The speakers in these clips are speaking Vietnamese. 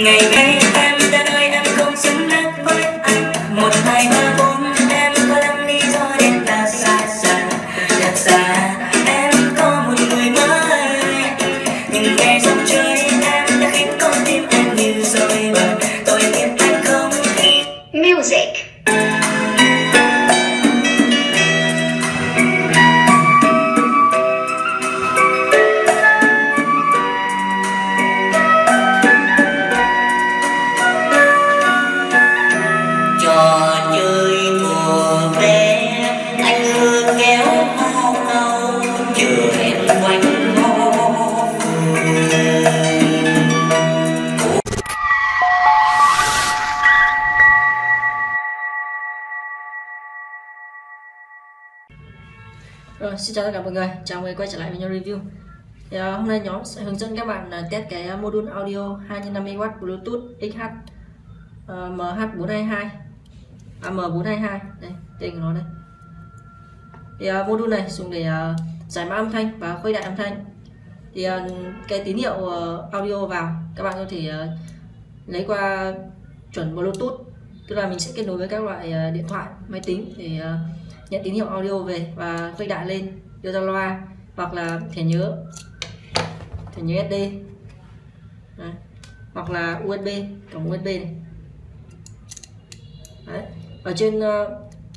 ngày nay em đã nói em không xứng đáng với anh. Một hai ba bốn em có lắm lý do để ta xa xa thật xa. Em Rồi, xin chào tất cả mọi người, chào mừng người quay trở lại với nhóm review. Thì, uh, Hôm nay nhóm sẽ hướng dẫn các bạn uh, test cái uh, module audio 250W Bluetooth XH uh, MH422 à, M422 đây, tên của nó đây. Thì uh, module này dùng để uh, giải mã âm thanh và khuếch đại âm thanh. Thì uh, cái tín hiệu uh, audio vào các bạn có thể uh, lấy qua chuẩn Bluetooth. Tức là mình sẽ kết nối với các loại uh, điện thoại máy tính để uh, nhận tín hiệu audio về và khuếch đại lên đưa ra loa hoặc là thẻ nhớ thẻ nhớ SD Đấy. hoặc là USB cổng USB này. Đấy. ở trên uh,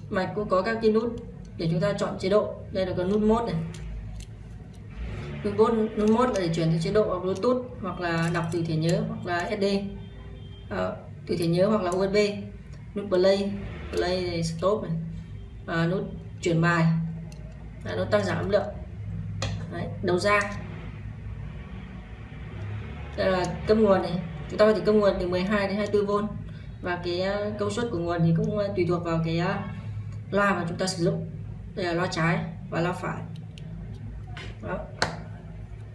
mạch cũng có các cái nút để chúng ta chọn chế độ. Đây là có nút mode này. Nút mode nút mode là để chuyển từ chế độ Bluetooth hoặc là đọc từ thẻ nhớ hoặc là SD à, ờ, từ thẻ nhớ hoặc là USB nút play play này stop này à, nút chuyển bài. À, nút tăng giảm âm lượng. Đấy, đầu ra. Đây là cấp nguồn này. Chúng ta có thể cấp nguồn từ 12 đến 24V và cái ờ, công suất của nguồn thì cũng ờ, tùy thuộc vào cái loa mà chúng ta sử dụng. Đây là loa trái và loa phải. Đó.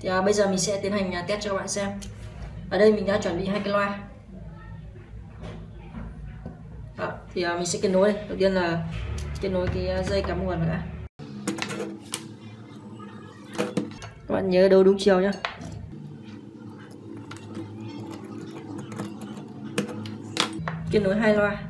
thì à, bây giờ mình sẽ tiến hành test cho các bạn xem. Ở đây mình đã chuẩn bị hai cái loa. Đó, thì à, mình sẽ kết nối đây. Đầu tiên là kết nối cái à, dây cắm nguồn nữa. Các bạn nhớ đấu đúng chiều nhé kết nối hai loa.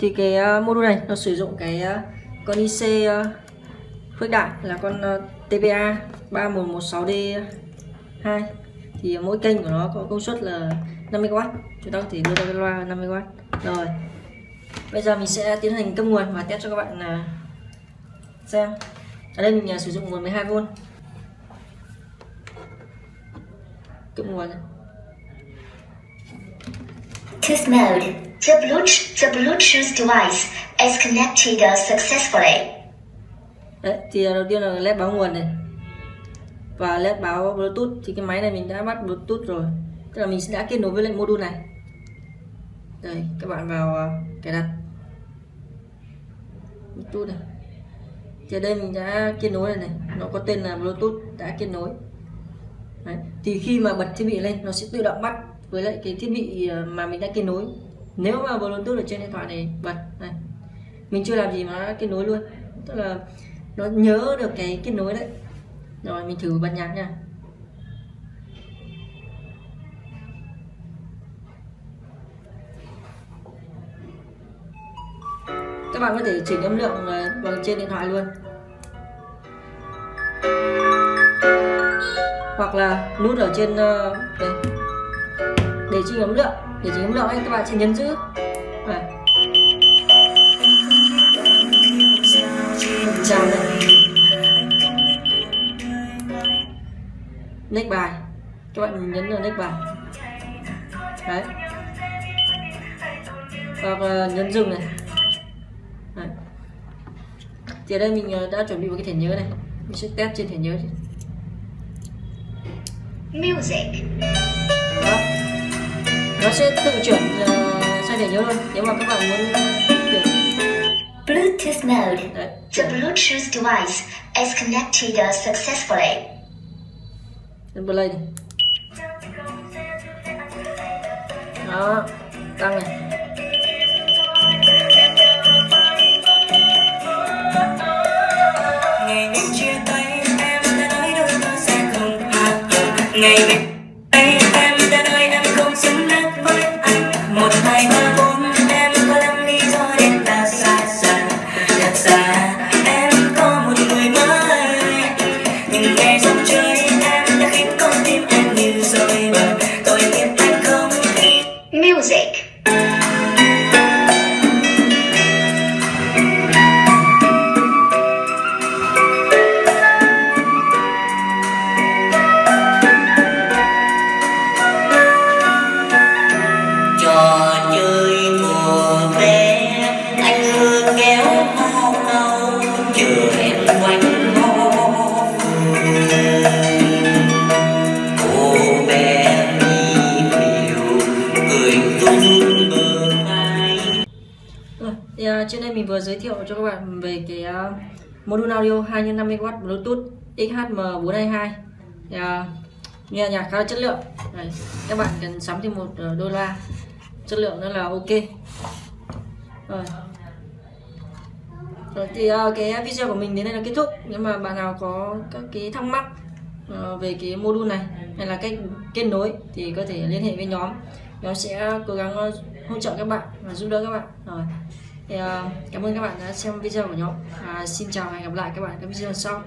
Thì cái uh, module này nó sử dụng cái uh, con IC uh, khuếch đại là con TPA 3116D2 thì mỗi kênh của nó có công suất là 50W chúng ta có thể đưa ra cái loa 50W rồi bây giờ mình sẽ tiến hành cấp nguồn và test cho các bạn uh, xem ở đây mình à, sử dụng nguồn 12V cấp nguồn. Test mode. The Bluetooth, the Bluetooth device is connected uh, successfully. Đấy, thì đầu tiên là led báo nguồn này. Và led báo bluetooth thì cái máy này mình đã bắt bluetooth rồi. Tức là mình đã kết nối với lại module này. Đây các bạn vào à, cài đặt. Bluetooth này. Thì ở đây mình đã kết nối này, này. Nó có tên là bluetooth đã kết nối. Đấy. thì khi mà bật thiết bị lên nó sẽ tự động bắt với lại cái thiết bị à, mà mình đã kết nối. Nếu mà bluetooth ở trên điện thoại này bật này. Mình chưa làm gì mà nó đã kết nối luôn. Tức là nó nhớ được cái kết nối đấy. Rồi, mình thử bật nhạc nha. Các bạn có thể chỉnh âm lượng ờ, bằng trên điện thoại luôn. Hoặc là nút ở trên ờ, đây. Để chỉnh âm lượng, để chỉnh âm lượng anh các bạn sẽ nhấn giữ. Chào. Next bài. Các bạn nhấn vào next bài. Đấy. Hoặc nhấn dừng này. Đấy. thì ở đây mình đã chuẩn bị một cái thẻ nhớ này. Mình sẽ test trên thẻ nhớ Music. đó. Nó sẽ tự chuyển uh, sang thẻ nhớ luôn nếu mà các bạn muốn Bluetooth mode. đấy. The Bluetooth device is connected successfully lên play này đó, tăng này. Ngày chia tay em đã nói đôi ta sẽ không hạt ngày mình vừa giới thiệu cho các bạn về cái uh, module audio 2 x 50W Bluetooth XHM422 uh, nghe nhạc khá là chất lượng. Đấy, các bạn cần sắm thêm một ờ, đô đôi loa chất lượng rất là ok. Rồi. Rồi thì uh, cái video của mình đến đây là kết thúc. Nếu mà bạn nào có các cái thắc mắc uh, về cái module này hay là cách kết nối thì có thể liên hệ với nhóm. Nhóm sẽ cố gắng hỗ trợ các bạn và giúp đỡ các bạn. Rồi thì, uh, cảm ơn các bạn đã xem video của nhóm à, xin chào và hẹn gặp lại các bạn ở các video sau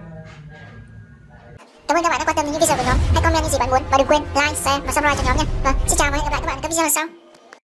Cảm ơn các bạn đã quan tâm đến những video của nhóm. Hãy comment những gì bạn muốn và đừng quên like, share và subscribe cho nhóm nha. và xin chào và hẹn gặp lại các bạn ở các video lần sau.